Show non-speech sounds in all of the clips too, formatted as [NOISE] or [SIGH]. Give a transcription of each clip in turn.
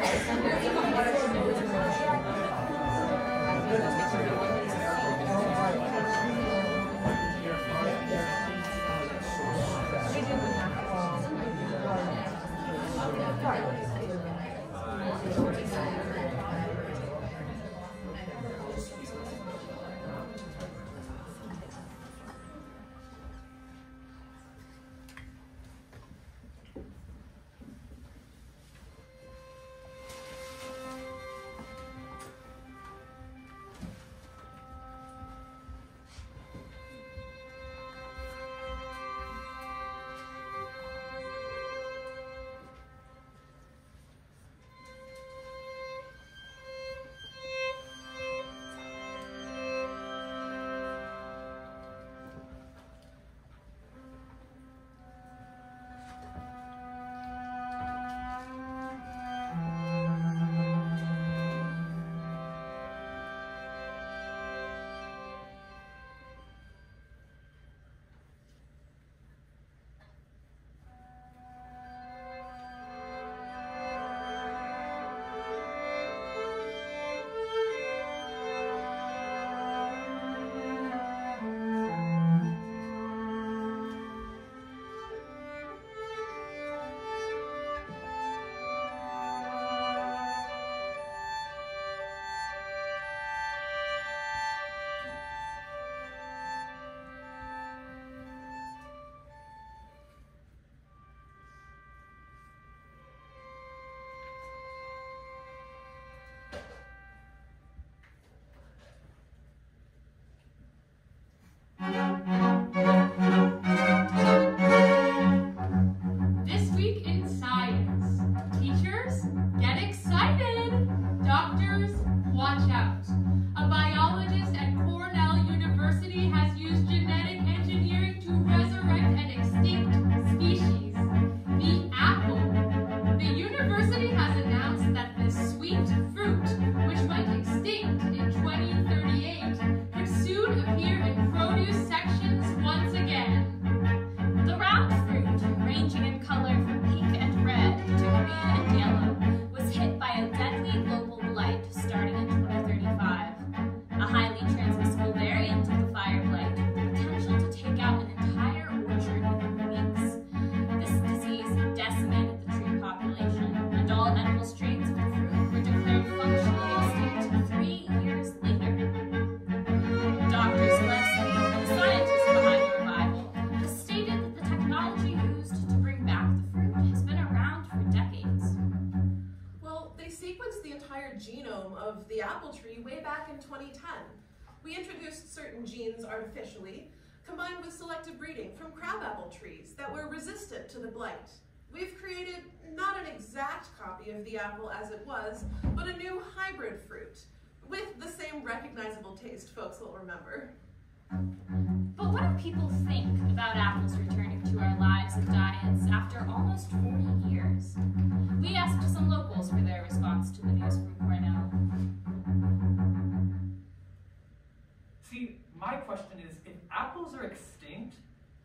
Yeah. Combined with selective breeding from crabapple trees that were resistant to the blight. We've created not an exact copy of the apple as it was, but a new hybrid fruit with the same recognizable taste folks will remember. But what do people think about apples returning to our lives and diets after almost 40 years? We asked some locals for their response to the news from Cornell. See, my question is, if apples are extinct,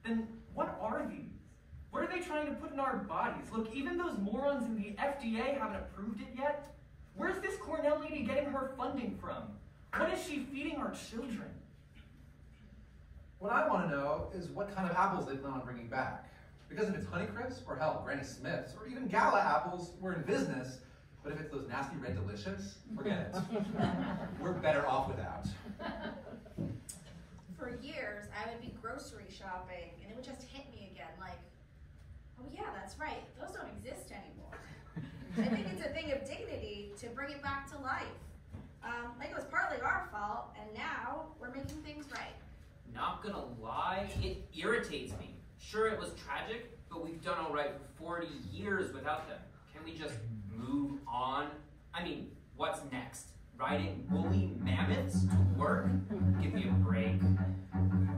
then what are these? What are they trying to put in our bodies? Look, even those morons in the FDA haven't approved it yet. Where's this Cornell lady getting her funding from? What is she feeding our children? What I want to know is what kind of apples they plan on bringing back. Because if it's Honeycrisp, or hell, Granny Smith's, or even Gala apples, we're in business. But if it's those nasty red delicious, forget it. [LAUGHS] we're better off without. I would be grocery shopping, and it would just hit me again, like, oh yeah, that's right, those don't exist anymore. I think it's a thing of dignity to bring it back to life. Um, like it was partly our fault, and now we're making things right. Not gonna lie, it irritates me. Sure, it was tragic, but we've done all right for 40 years without them. Can we just move on? I mean, what's next? Riding woolly mammoths to work? Give me a break.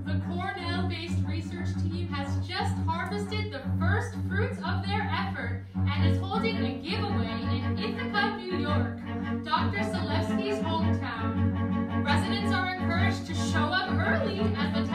The Cornell-based research team has just harvested the first fruits of their effort and is holding a giveaway in Ithaca, New York, Dr. Selewski's hometown. Residents are encouraged to show up early as the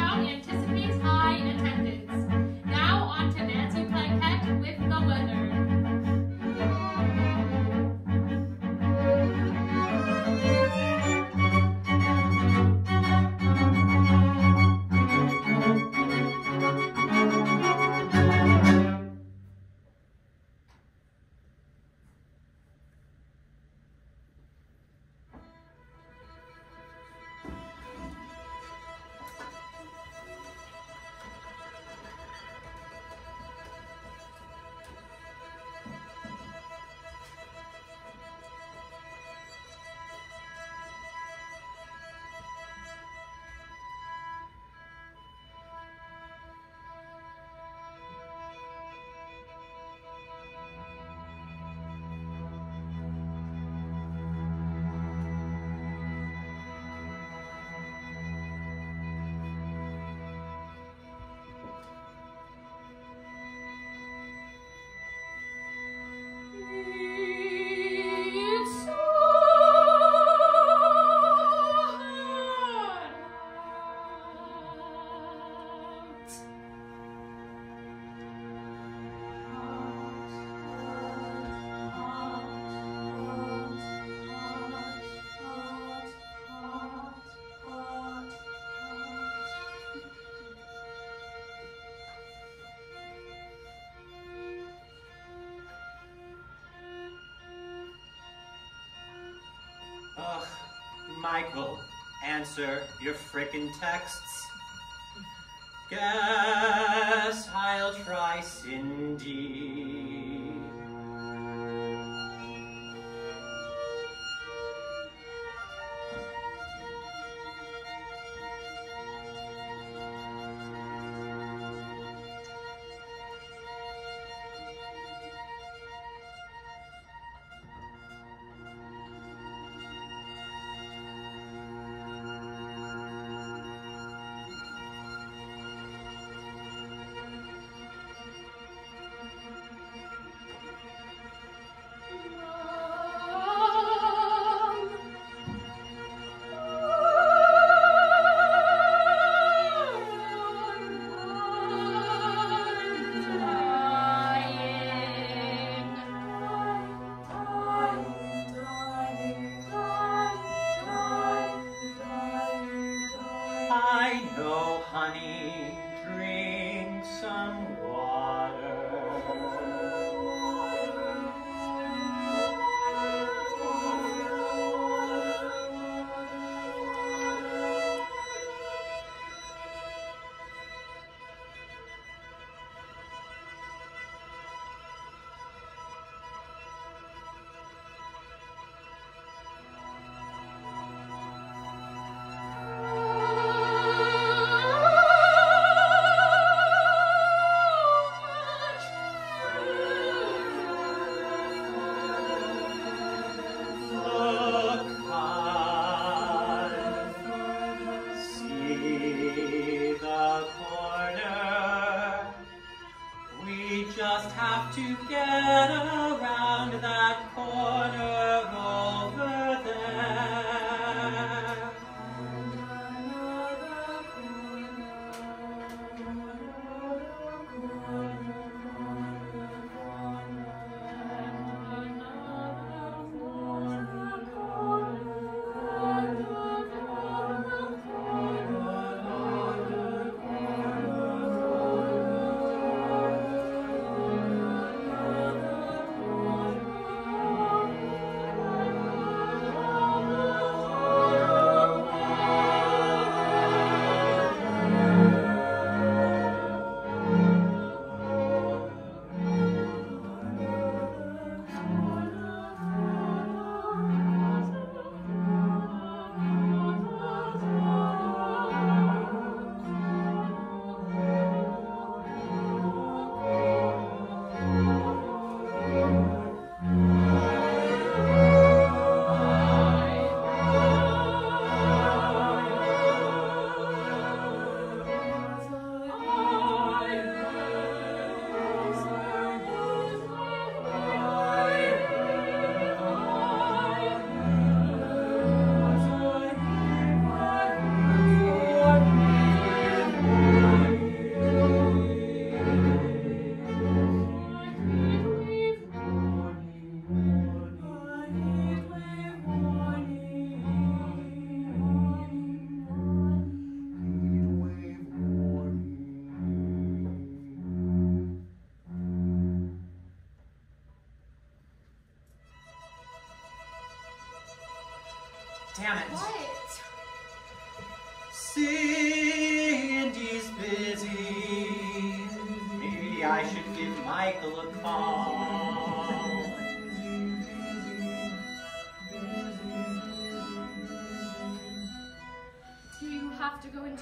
Michael, answer your frickin' texts. Guess I'll try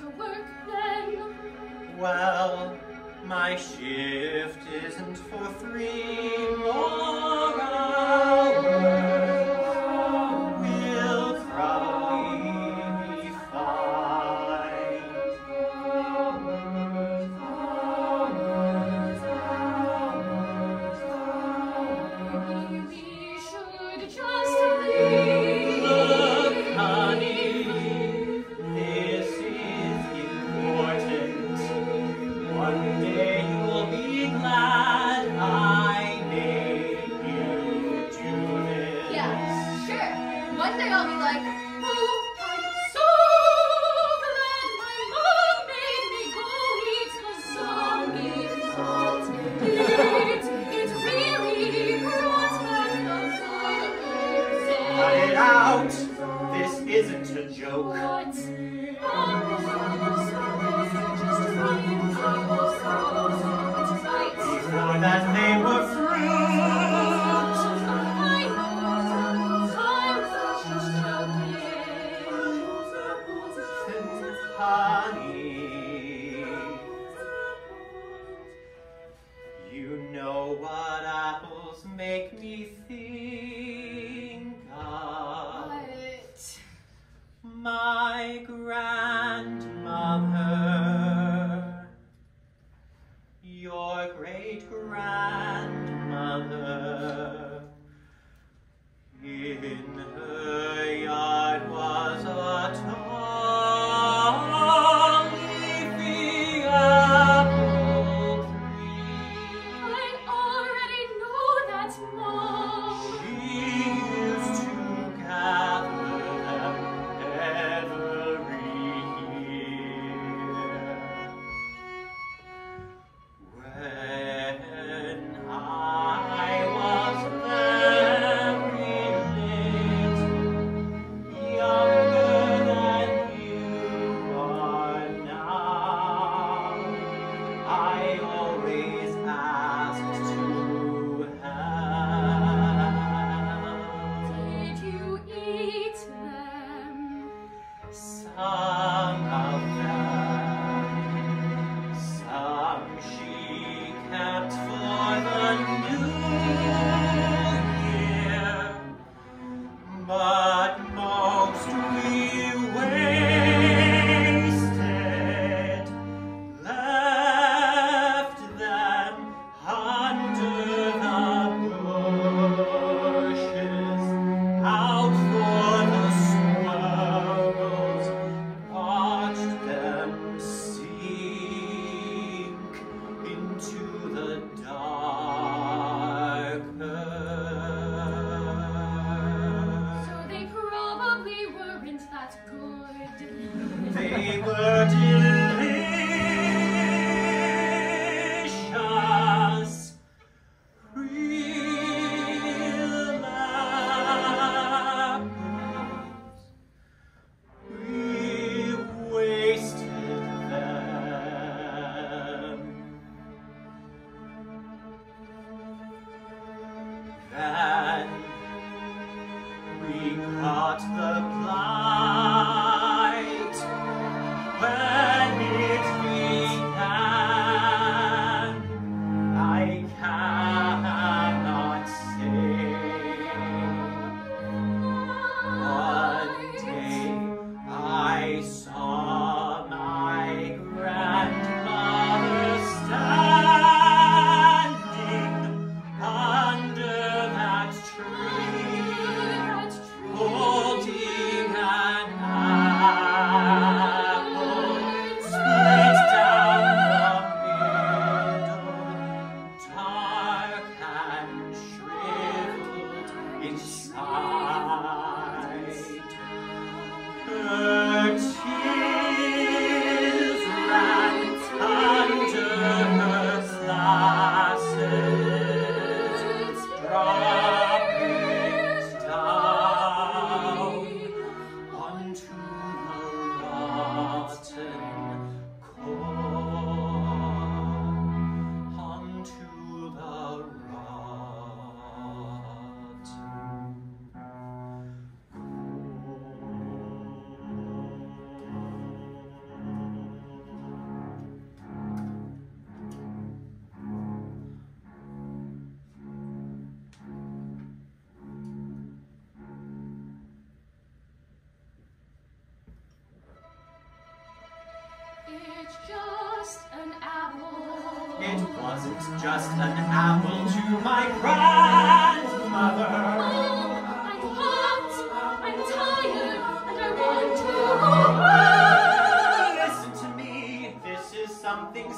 to work My grandmother,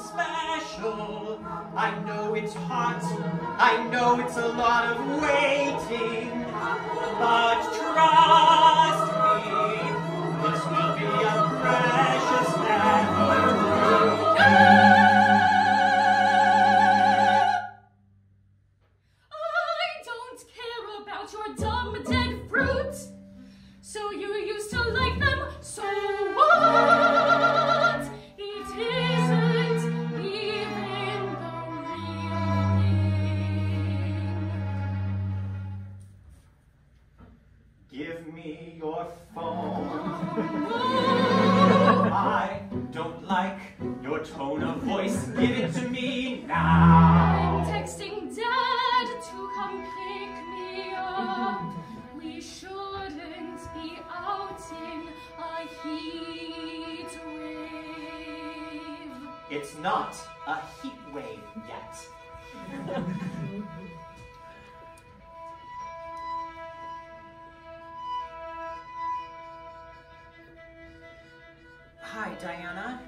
special. I know it's hot, I know it's a lot of waiting, but trust me, this will be a precious memory. It's not a heat wave yet. [LAUGHS] Hi, Diana.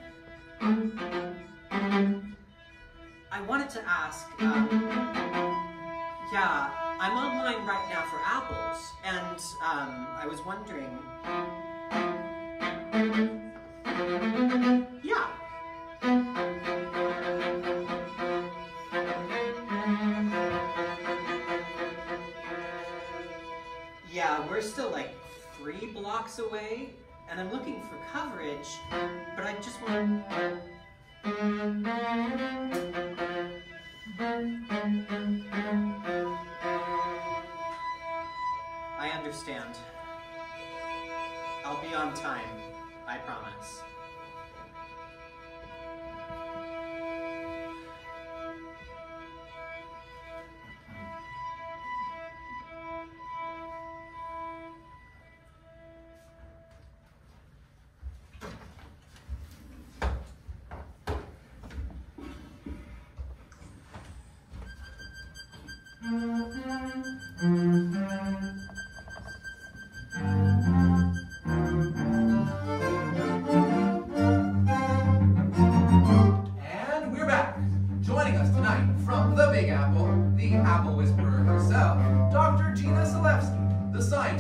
I wanted to ask, um, yeah, I'm online right now for apples, and um, I was wondering. Yeah. Yeah, we're still like three blocks away, and I'm looking for coverage, but I just want.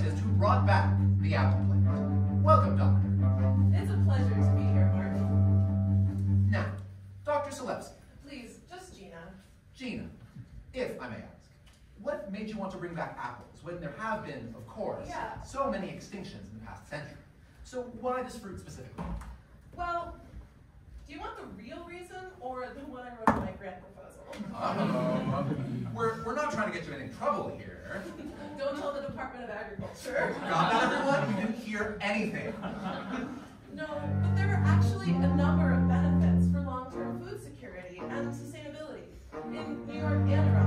Scientist who brought back the apple plant. Welcome, Doctor. It's a pleasure to be here, Martin. Now, Dr. Selewski, Please, just Gina. Gina, if I may ask, what made you want to bring back apples when there have been, of course, Yeah. so many extinctions in the past century? So why this fruit specifically? Well, do you want the real reason or the one I wrote in my grant Uh-oh. we're, we're not trying to get you in any trouble here. Don't tell the Department of Agriculture. Oh, Got that, everyone? You didn't hear anything. No, but there are actually a number of benefits for long-term food security and sustainability in New York and around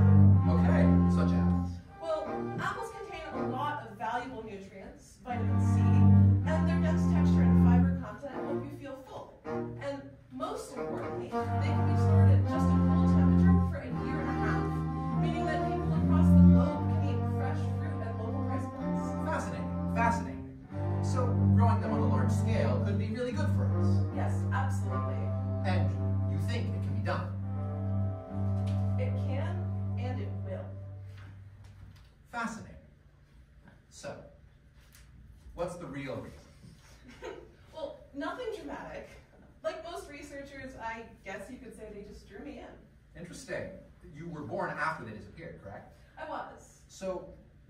I guess you could say they just drew me in. Interesting. You were born after they disappeared, correct? I was. So,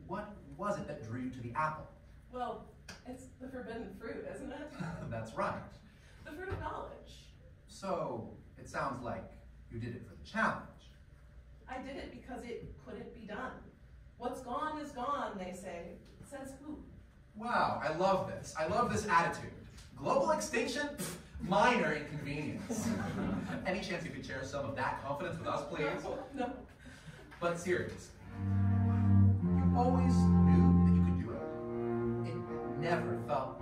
what was it that drew you to the apple? Well, it's the forbidden fruit, isn't it? [LAUGHS] That's right. The fruit of knowledge. So, it sounds like you did it for the challenge. I did it because it couldn't be done. What's gone is gone, they say. Says who? Wow, I love this. I love this attitude. Global extinction? Minor inconvenience. [LAUGHS] Any chance you could share some of that confidence with us, please? No. But seriously, you always knew that you could do it. It never felt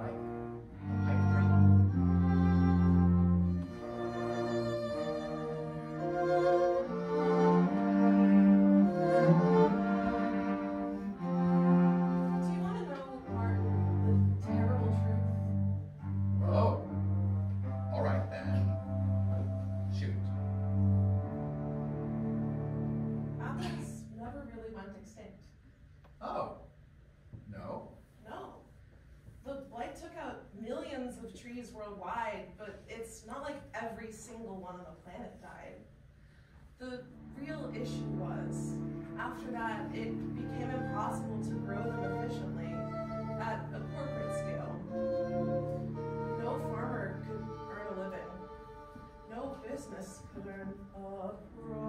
after that, it became impossible to grow them efficiently at a corporate scale. No farmer could earn a living. No business could earn a profit.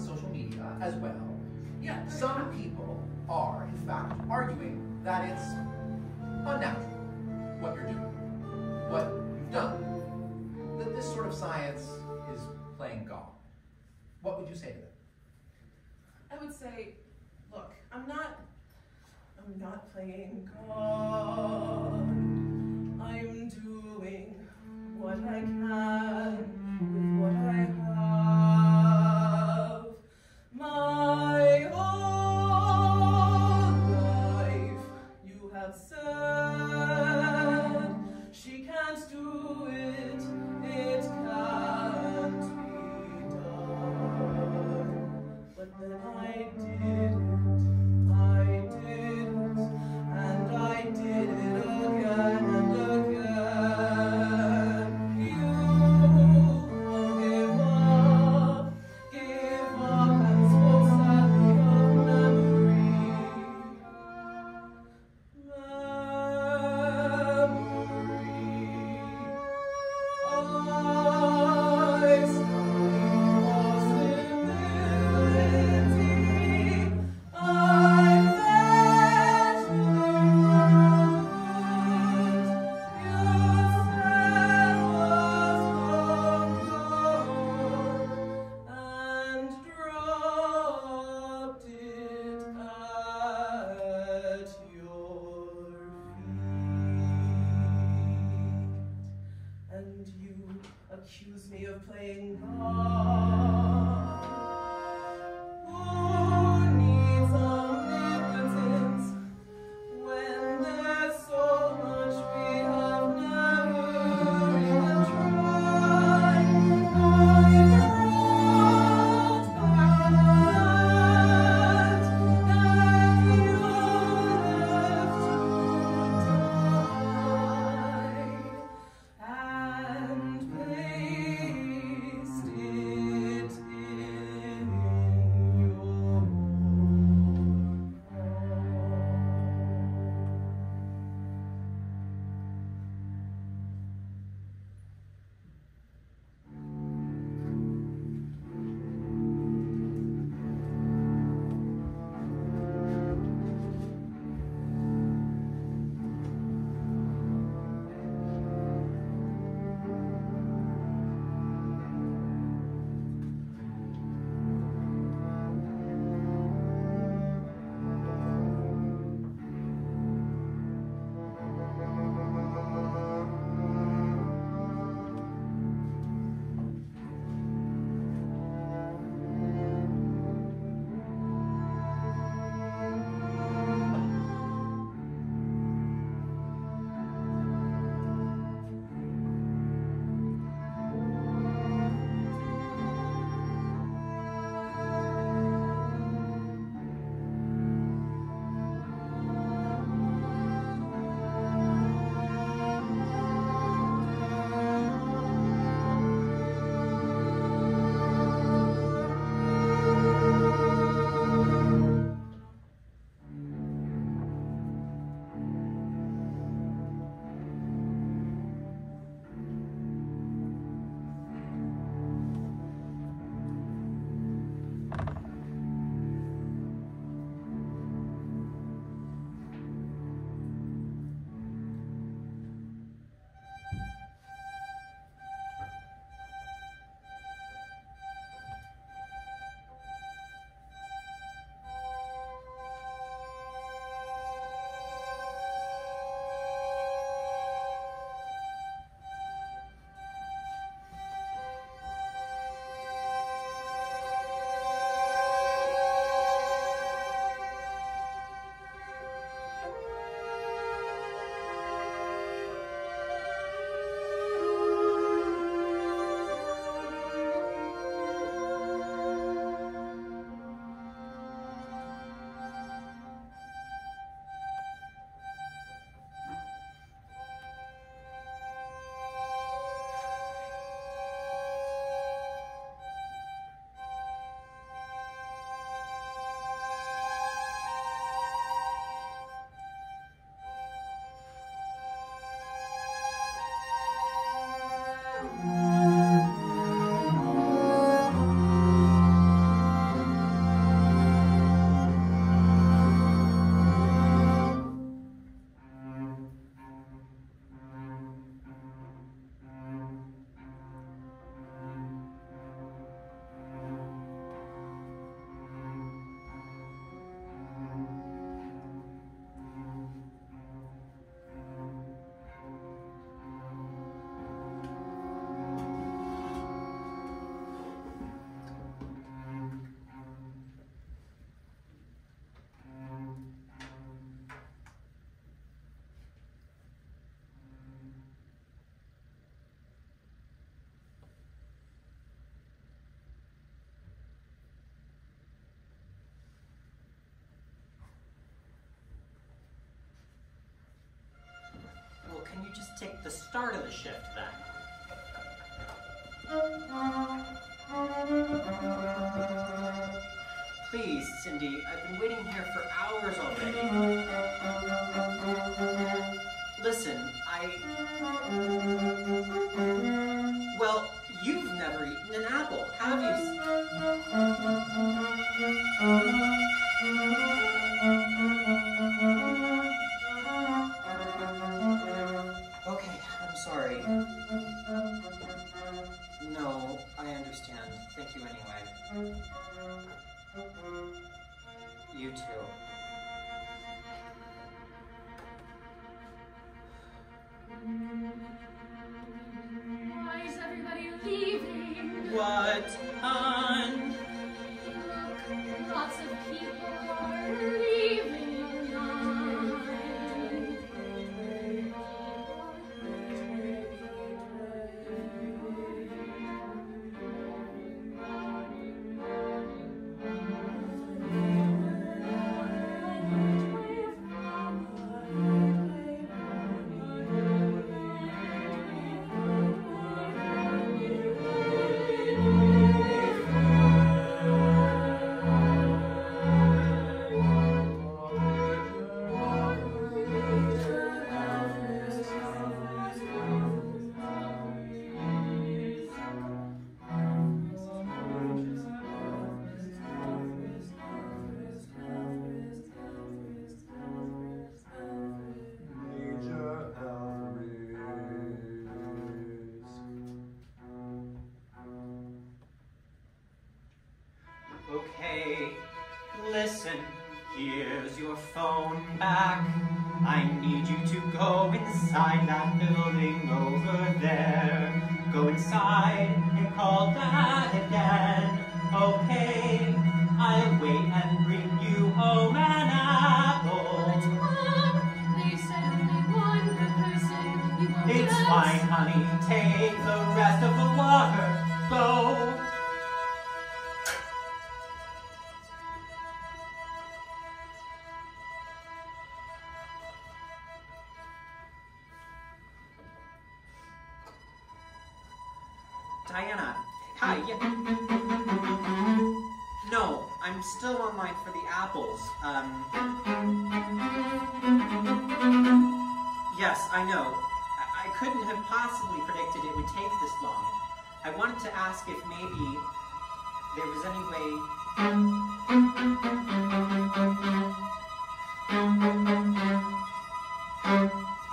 social media as well. Yeah. Some people are, in fact, arguing that it's unnatural what you're doing, what you've done. That this sort of science is playing God. What would you say to them? I would say, look, I'm not, I'm not playing God. Take the start of the shift then? Please, Cindy, I've been waiting here for hours already. Listen, I. Well, you've never eaten an apple, honey. Take the rest of the water. Go. Diana, hi. No, I'm still online for the apples. Um. Yes, I know. Couldn't have possibly predicted it would take this long. I wanted to ask if maybe there was any way.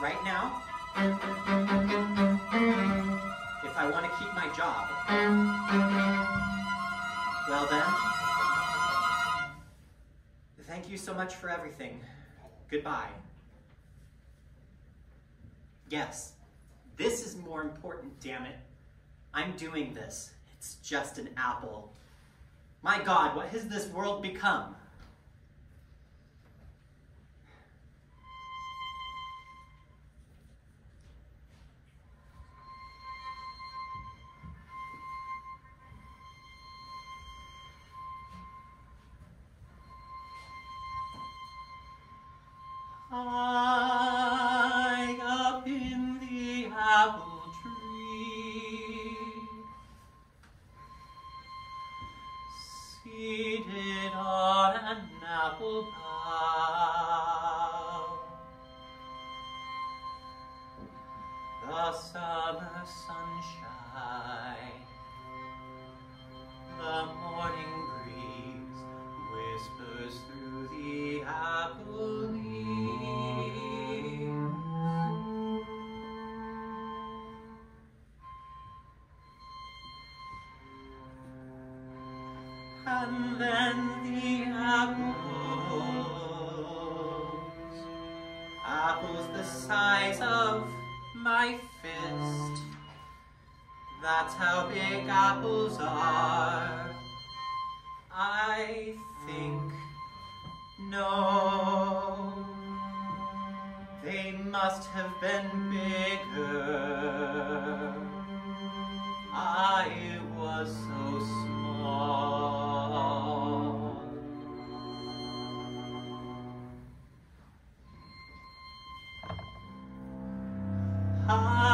Right now, if I want to keep my job, well then, thank you so much for everything. Goodbye. Yes, more important, damn it. I'm doing this. It's just an apple. My god, what has this world become? High I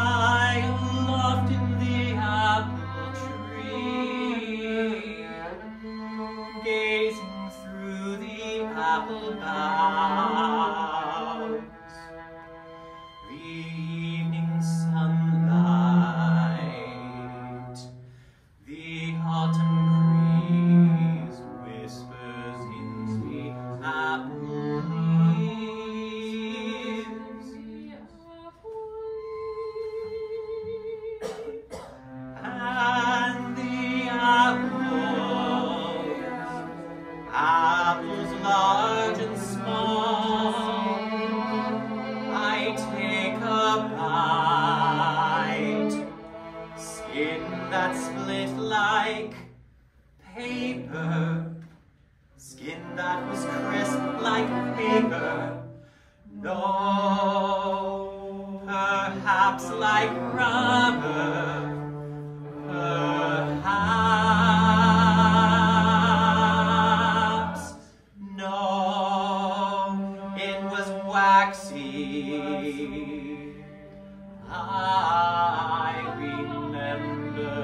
I remember.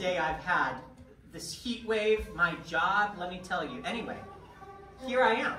day I've had. This heat wave, my job, let me tell you. Anyway, here I am.